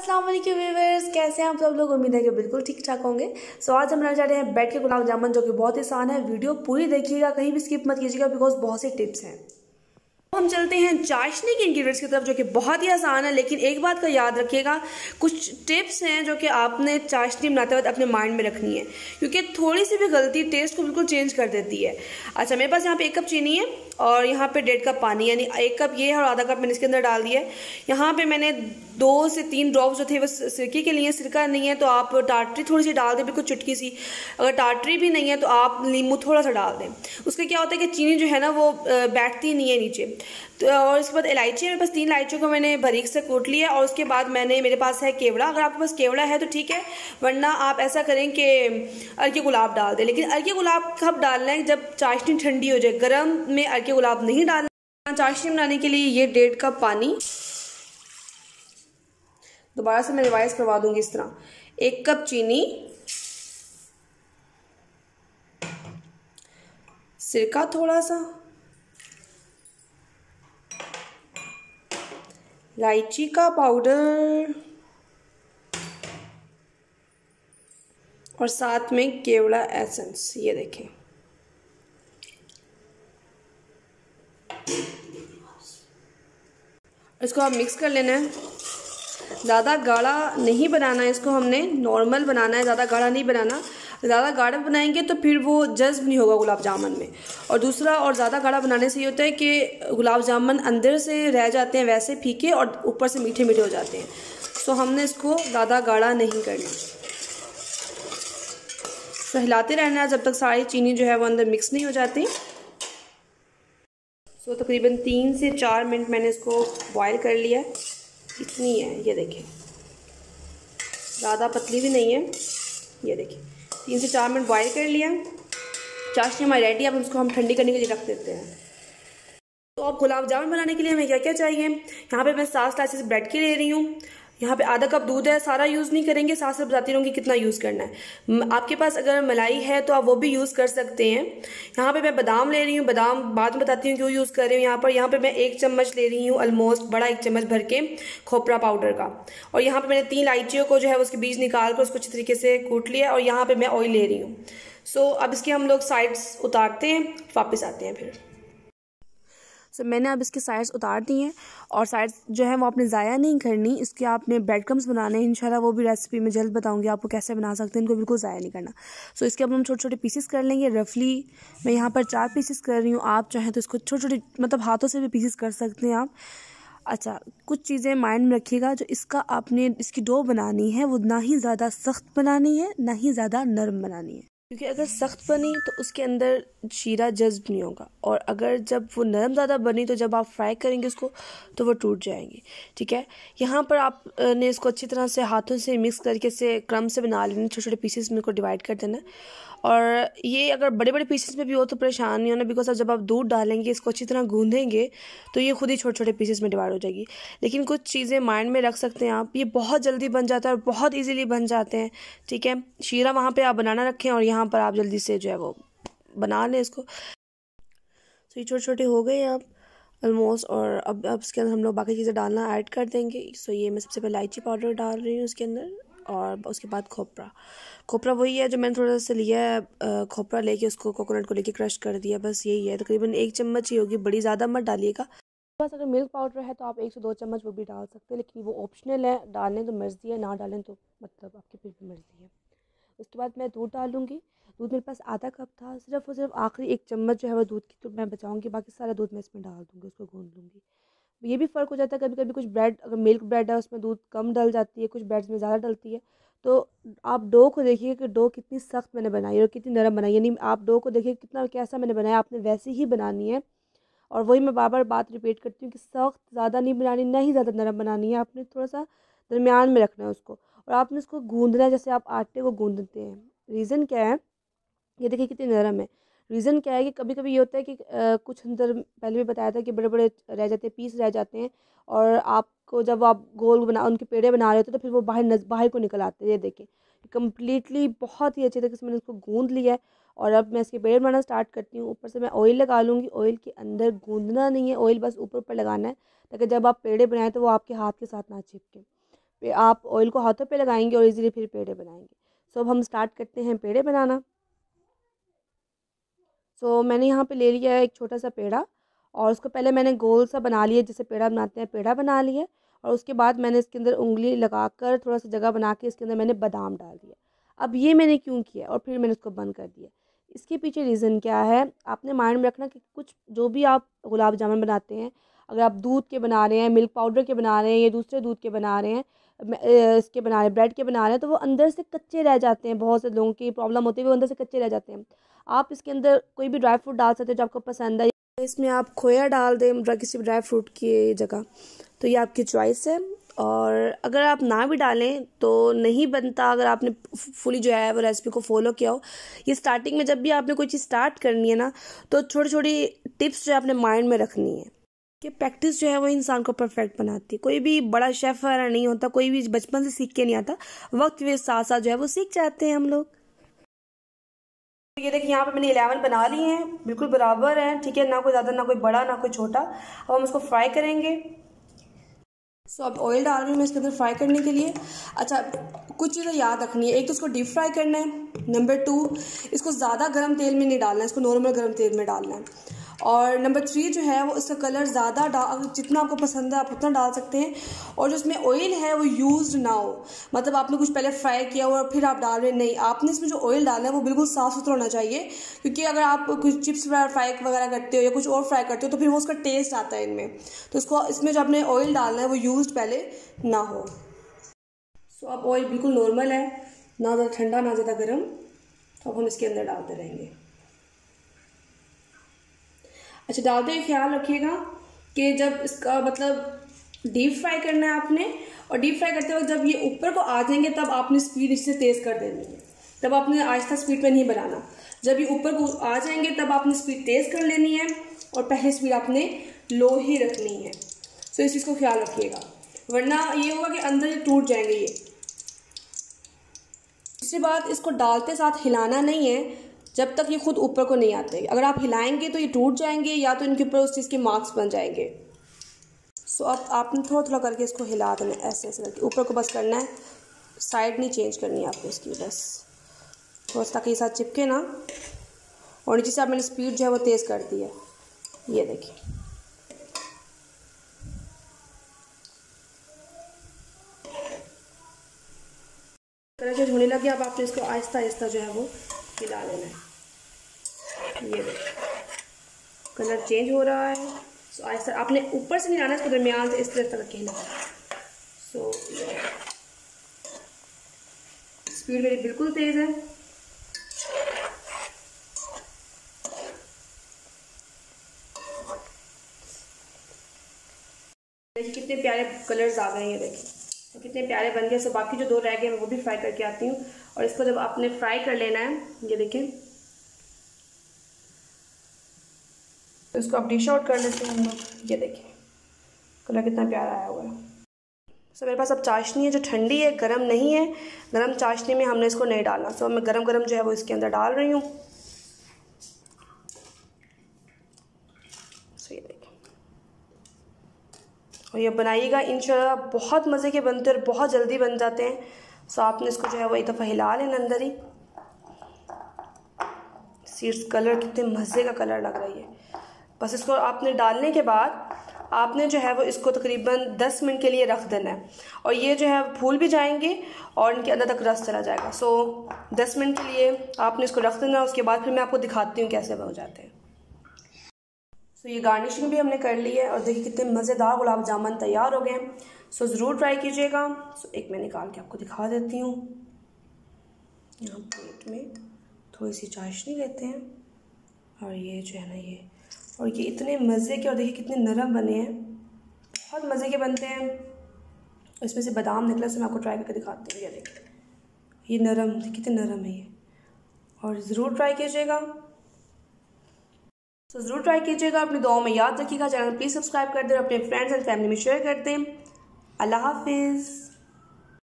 अस्सलाम वालेकुम व्यूवर्स कैसे हैं आप सब लोग? उम्मीद है कि बिल्कुल ठीक ठाक होंगे। सो आज हम बनाने जा रहे हैं बैठ के गुलाब जामुन, जो कि बहुत ही आसान है। वीडियो पूरी देखिएगा, कहीं भी स्किप मत कीजिएगा बिकॉज़ बहुत से टिप्स हैं। हम चलते हैं चाशनी के इंग्रीडियंट्स की तरफ़, जो कि बहुत ही आसान है, लेकिन एक बात का याद रखिएगा, कुछ टिप्स हैं जो कि आपने चाशनी बनाते वक्त अपने माइंड में रखनी है, क्योंकि थोड़ी सी भी गलती टेस्ट को बिल्कुल चेंज कर देती है। अच्छा मेरे पास यहाँ पे एक कप चीनी है और यहाँ पे डेढ़ कप पानी, यानी एक कप ये है और आधा कप मैंने इसके अंदर डाल दिया है। यहाँ पे मैंने दो से तीन ड्रॉप्स जो थे, वो सिरके के लिए, सिरका नहीं है तो आप टाटरी थोड़ी सी डाल दें, बिल्कुल चुटकी सी। अगर टाटरी भी नहीं है तो आप नींबू थोड़ा सा डाल दें। उसके क्या होता है कि चीनी जो है ना, वो बैठती नहीं है नीचे। तो और इसके बाद इलायची मेरे पास तीन इलायचियों को मैंने बारीक से कूट लिया और उसके बाद मैंने, मेरे पास है केवड़ा। अगर आपके पास केवड़ा है तो ठीक है, वरना आप ऐसा करें कि अर्के गुलाब डाल दें। लेकिन अर्के गुलाब कब डालना है? जब चाशनी ठंडी हो जाए। गर्म में अर्के गुलाब नहीं डालना। चाशनी बनाने के लिए ये डेढ़ कप पानी। दोबारा से मैं रिवाइज करवा दूँगी इस तरह। एक कप चीनी। सिरका थोड़ा सा। इलायची का पाउडर। और साथ में केवड़ा एसेंस, ये देखें। इसको आप मिक्स कर लेना है। ज़्यादा गाढ़ा नहीं बनाना है इसको हमने नॉर्मल बनाना है, ज़्यादा गाढ़ा नहीं बनाना। ज़्यादा गाढ़ा बनाएँगे तो फिर वो जज्ब नहीं होगा गुलाब जामुन में। और दूसरा और ज़्यादा गाढ़ा बनाने से ये होता है कि गुलाब जामुन अंदर से रह जाते हैं, वैसे फीके और ऊपर से मीठे मीठे हो जाते हैं। सो हमने इसको ज़्यादा गाढ़ा नहीं करना। तो हिलाते रहना है जब तक सारी चीनी जो है वो अंदर मिक्स नहीं हो जाती। सो तकरीबन तीन से चार मिनट मैंने इसको बॉयल कर लिया इतनी है, ये देखें। ज़्यादा पतली भी नहीं है, ये देखिए तीन से चार मिनट बॉयल कर लिया। चाशनी हमारी रेडी अब उसको हम ठंडी करने के लिए रख देते हैं। तो अब गुलाब जामुन बनाने के लिए हमें क्या क्या चाहिए? यहाँ पे मैं सात स्लाइसिस ब्रेड की ले रही हूँ। यहाँ पे आधा कप दूध है, सारा यूज़ नहीं करेंगे साथ साथ बताती रहूँगी, कितना यूज़ करना है। आपके पास अगर मलाई है तो आप वो भी यूज़ कर सकते हैं। यहाँ पे मैं बादाम ले रही हूँ, बादाम बाद में बताती हूँ क्यों यूज़ कर रही हूँ। यहाँ पर, यहाँ पे मैं एक चम्मच ले रही हूँ ऑलमोस्ट बड़ा एक चम्मच भर के खोपरा पाउडर का। और यहाँ पर मैंने तीन इलायचियों को जो है उसके बीज निकाल कर उसको अच्छी तरीके से कूट लिया और यहाँ पर मैं ऑयल ले रही हूँ। सो अब इसके हम लोग साइड्स उतारते हैं, वापस आते हैं फिर। मैंने अब इसके साइड्स उतार दी हैं और साइड्स जो है वो आपने ज़ाया नहीं करनी, इसके आपने ब्रेड क्रम्स बनाने हैं, इंशाल्लाह वो भी रेसिपी में जल्द बताऊँगी आपको कैसे बना सकते हैं, इनको बिल्कुल ज़ाया नहीं करना। सो इसके अब हम छोटे छोटे पीसेस कर लेंगे। रफली मैं यहाँ पर चार पीसेस कर रही हूँ। आप चाहें तो इसको छोटे छोटे मतलब हाथों से भी पीसेस कर सकते हैं आप। अच्छा कुछ चीज़ें माइंड में रखिएगा, जो इसका आपने, इसकी डो बनानी है, वो ना ही ज़्यादा सख्त बनानी है, ना ही ज़्यादा नरम बनानी है। क्योंकि अगर सख्त बनी तो उसके अंदर शीरा जज्ब नहीं होगा। और अगर जब वो नरम ज़्यादा बनी तो जब आप फ्राई करेंगे उसको तो वो टूट जाएँगी। ठीक है? यहाँ पर आपने इसको अच्छी तरह से हाथों से मिक्स करके से क्रम से बना लेना छोटे छोटे पीसेस में को डिवाइड कर देना। और ये अगर बड़े बड़े पीसेस में भी हो तो परेशान नहीं होना बिकॉज़ जब आप दूध डालेंगे, इसको अच्छी तरह गूंधेंगे तो ये खुद ही छोटे छोटे पीसेस में डिवाइड हो जाएगी। लेकिन कुछ चीज़ें माइंड में रख सकते हैं आप। ये बहुत जल्दी बन जाता है और बहुत ईजीली बन जाते हैं, ठीक है? शीरा वहाँ पर आप बनाना रखें और यहाँ पर आप जल्दी से जो है वो बना लें इसको। तो ये छोटे छोटे हो गए आप ऑलमोस्ट और अब अब इसके अंदर हम लोग बाकी चीज़ें डालना ऐड कर देंगे। सो ये मैं सबसे पहले इलायची पाउडर डाल रही हूँ उसके अंदर। और उसके बाद खोपरा। खोपरा वही है जो मैंने थोड़ा सा लिया है खोपरा लेके उसको कोकोनट को लेके क्रश कर दिया, बस यही है। तकरीबन एक चम्मच ही होगी, बड़ी ज़्यादा मत डालिएगा। बस अगर मिल्क पाउडर है तो आप एक से दो चम्मच वो भी डाल सकते हैं, लेकिन वो ऑप्शनल है। डालें तो मर्ज़ी है, ना डालें तो मतलब आपकी फिर भी मर्ज़ी है। उसके बाद मैं दूध डालूँगी। दूध मेरे पास आधा कप था, सिर्फ़ और सिर्फ़ आखिरी एक चम्मच जो है वो दूध की तो मैं बचाऊँगी, बाकी सारा दूध मैं इसमें डाल दूँगी, उसको गूँध लूँगी। ये भी फ़र्क हो जाता है कभी कभी कुछ ब्रेड अगर मिल्क ब्रेड है, उसमें दूध कम डल जाती है, कुछ ब्रेड्स में ज़्यादा डलती है तो आप डो को देखिए कि डो कितनी सख्त मैंने बनाई है और कितनी नरम बनाई, यानी आप डो को देखिए कितना कैसा मैंने बनाया, आपने वैसे ही बनानी है। और वही मैं बार बार बात रिपीट करती हूँ कि सख्त ज़्यादा नहीं बनानी, ना ही ज़्यादा नरम बनानी है, आपने थोड़ा सा दरमियान में रखना है उसको। और आपने उसको गूंदना है, जैसे आप आटे को गूंदते हैं। रीज़न क्या है? ये देखिए कितनी नरम है। रीज़न क्या है कि कभी कभी ये होता है कि आ, कुछ अंदर पहले भी बताया था कि बड़े बड़े रह जाते हैं पीस रह जाते हैं और आपको जब आप गोल बना उनके पेड़े बना रहे होते तो फिर वो बाहर नज बाहर को निकल आते हैं ये देखें। कम्प्लीटली बहुत ही अच्छे तरीके से मैंने उसको गूंद लिया है और अब मैं इसके पेड़ बनाना स्टार्ट करती हूँ। ऊपर से मैं ऑयल लगा लूँगी। ऑयल के अंदर गूंदना नहीं है। ऑयल बस ऊपर ऊपर लगाना है ताकि जब आप पेड़े बनाएँ तो वो आपके हाथ के साथ ना चिपके। आप ऑयल को हाथों पे लगाएँगे और इजीली फिर पेड़े बनाएँगे। सो अब हम स्टार्ट करते हैं पेड़े बनाना। सो मैंने यहाँ पे ले लिया है एक छोटा सा पेड़ा और उसको पहले मैंने गोल सा बना लिया, जैसे पेड़ा बनाते हैं, पेड़ा बना लिया और उसके बाद मैंने इसके अंदर उंगली लगा कर थोड़ा सा जगह बना के इसके अंदर मैंने बादाम डाल दिया। अब ये मैंने क्यों किया और फिर मैंने उसको बंद कर दिया। इसके पीछे रीज़न क्या है? आपने माइंड में रखना कि कुछ जो भी आप गुलाब जामुन बनाते हैं अगर आप दूध के बना रहे हैं मिल्क पाउडर के बना रहे हैं, या दूसरे दूध के बना रहे हैं इसके बना रहे हैं ब्रेड के बना रहे हैं तो वो अंदर से कच्चे रह जाते हैं बहुत से लोगों की प्रॉब्लम होती है, वो अंदर से कच्चे रह जाते हैं। आप इसके अंदर कोई भी ड्राई फ्रूट डाल सकते हैं जो आपको पसंद है इसमें आप खोया डाल दें किसी भी ड्राई फ्रूट की जगह तो ये आपकी चॉइस है। और अगर आप ना भी डालें तो नहीं बनता अगर आपने फुली जो है वो रेसिपी को फॉलो किया हो। ये स्टार्टिंग में जब भी आपने कोई चीज़ स्टार्ट करनी है ना तो छोटी छोटी टिप्स जो है अपने माइंड में रखनी है। कि प्रैक्टिस जो है वो इंसान को परफेक्ट बनाती है। कोई भी बड़ा शेफ़ वगैरह नहीं होता, कोई भी बचपन से सीख के नहीं आता, वक्त के साथ साथ जो है वो सीख जाते हैं हम लोग। ये देखिए, यहाँ पे मैंने इलेवन बना लिए हैं, बिल्कुल बराबर है, ठीक है, ना कोई ज़्यादा, ना कोई बड़ा, ना कोई छोटा। अब हम इसको फ्राई करेंगे। सो अब ऑयल डाल रही हूँ मैं इसके अंदर फ्राई करने के लिए। अच्छा कुछ चीज़ें याद रखनी है। एक तो इसको डीप फ्राई करना है नंबर टू इसको ज़्यादा गर्म तेल में नहीं डालना है, इसको नॉर्मल गर्म तेल में डालना है। और नंबर थ्री जो है, वो इसका कलर ज़्यादा डाल जितना आपको पसंद है, आप उतना डाल सकते हैं। और जो इसमें ऑयल है, वो यूज़ ना हो। मतलब आपने कुछ पहले फ्राई किया और फिर आप डाल रहे नहीं। आपने इसमें जो ऑयल डालना है, वो बिल्कुल साफ़ सुथरा होना चाहिए। क्योंकि अगर आप कुछ चिप्स फ्राई वगैरह करते हो या कुछ और फ्राई करते हो तो फिर वो उसका टेस्ट आता है इनमें। तो इसको, इसमें जो आपने ऑयल डालना है, वो यूज़ पहले ना हो। सो अब ऑयल बिल्कुल नॉर्मल है, ना ज़्यादा ठंडा, ना ज़्यादा गर्म। तो अब हम इसके अंदर डालते रहेंगे। अच्छा डालते हुए ख्याल रखिएगा कि जब इसका मतलब डीप फ्राई करना है आपने, और डीप फ्राई करते वक्त जब ये ऊपर को आ जाएँगे, तब आपने स्पीड इससे तेज़ कर देनी है। तब आपने आहिस्ता स्पीड पे नहीं बनाना। जब ये ऊपर को आ जाएँगे, तब आपने स्पीड तेज़ कर लेनी है, और पहले स्पीड आपने लो ही रखनी है। सो इस चीज़ को ख्याल रखिएगा। वरना ये होगा कि अंदर ही टूट जाएँगे ये। दूसरी बात इसको डालते साथ हिलाना नहीं है जब तक ये खुद ऊपर को नहीं आते। अगर आप हिलाएँगे तो ये टूट जाएँगे या तो इनके ऊपर उस चीज़ के मार्क्स बन जाएँगे। सो अब आपने थोड़ा थोड़ा करके इसको हिला देना ऐसे ऐसे करके। ऊपर को बस करना है। साइड नहीं चेंज करनी है आपको इसकी, बस। थोड़ा सा ताकि साथ चिपके ना। और नीचे से आप मैंने स्पीड जो है वो तेज़ कर दी है। ये देखिए। कलर जो होने लगे, अब आपने इसको आहिस्ता आहिस्ता जो है वो हिला लेना है। ये देखो। कलर चेंज हो रहा है। सो ऐसा आपने ऊपर से नहीं लाना, इसको दरमियान से इस तरह तक हिला सो स्पीड मेरी बिल्कुल तेज़ है। कितने प्यारे कलर्स आ गए हैं देखिए तो कितने प्यारे बन गए। सो बाकी जो दो रह गए मैं वो भी फ्राई करके आती हूँ। और इसको जब आपने फ्राई कर लेना है, ये देखें तो इसको आप डिश आउट कर लेते हैं हम लोग। ये देखें कलर कितना प्यारा आया हुआ है। सो मेरे पास अब चाशनी है जो ठंडी है, गर्म नहीं है। गर्म चाशनी में हमने इसको नहीं डालना। सो मैं गर्म गर्म जो है वो इसके अंदर डाल रही हूँ। और ये बनाइएगा। इंशाल्लाह बहुत मज़े के बनते हैं और बहुत जल्दी बन जाते हैं। सो आपने इसको जो है वो एक दफ़ा हिला लेना अंदर ही। सीड्स कलर कितने मज़े का कलर लग रही है बस इसको आपने डालने के बाद आपने जो है वो इसको तकरीबन 10 मिनट के लिए रख देना है। और ये जो है फूल भी जाएँगे और इनके अंदर तक रस चला जाएगा। सो 10 मिनट के लिए आपने इसको रख देना है। उसके बाद फिर मैं आपको दिखाती हूँ कैसे हो जाते हैं। सो ये गार्निशिंग भी हमने कर ली है और देखिए कितने मज़ेदार गुलाब जामुन तैयार हो गए हैं। सो ज़रूर ट्राई कीजिएगा। सो एक मैं निकाल के आपको दिखा देती हूँ। यहाँ प्लेट में थोड़ी सी चाशनी लेते हैं। और ये जो है ना ये, और ये इतने मज़े के, और देखिए कितने नरम बने हैं। बहुत मज़े के बनते हैं। इसमें से बादाम निकला से मैं आपको ट्राई करके दिखाती हूँ। ये देखिए, ये नरम, कितने नरम है ये। और ज़रूर ट्राई कीजिएगा। सो ज़रूर ट्राई कीजिएगा, अपनी दुआओं में याद रखिएगा चैनल प्लीज़ सब्सक्राइब कर दें अपने फ्रेंड्स एंड फैमिली में शेयर कर दें। अल्लाह हाफिज़।